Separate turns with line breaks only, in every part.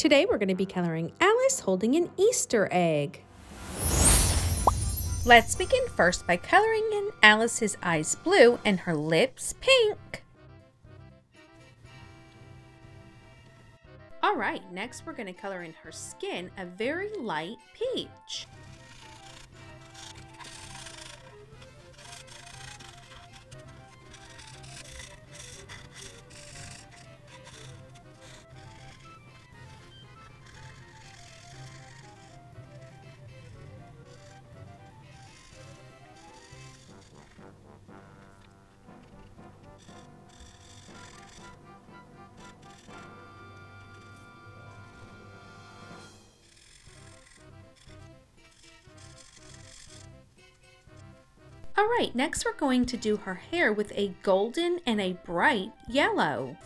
Today we're going to be coloring Alice holding an Easter egg. Let's begin first by coloring in Alice's eyes blue and her lips pink. Alright, next we're going to color in her skin a very light peach. Alright, next we're going to do her hair with a golden and a bright yellow.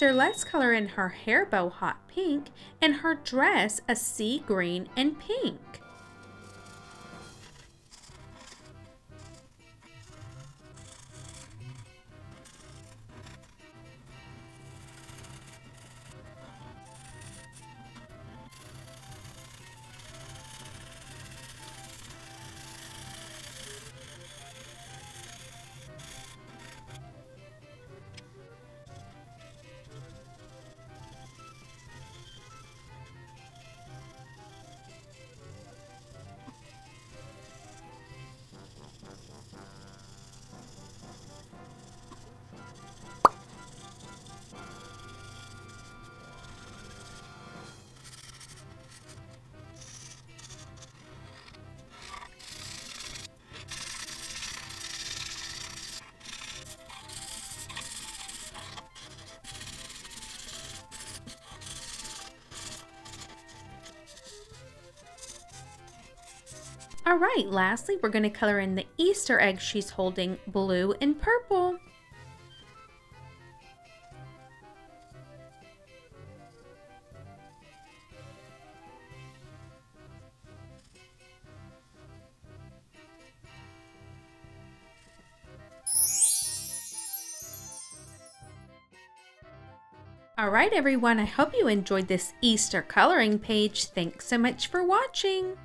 Easter, let's color in her hair bow hot pink and her dress a sea green and pink. All right, lastly, we're going to color in the Easter egg she's holding blue and purple. Alright everyone, I hope you enjoyed this Easter coloring page. Thanks so much for watching!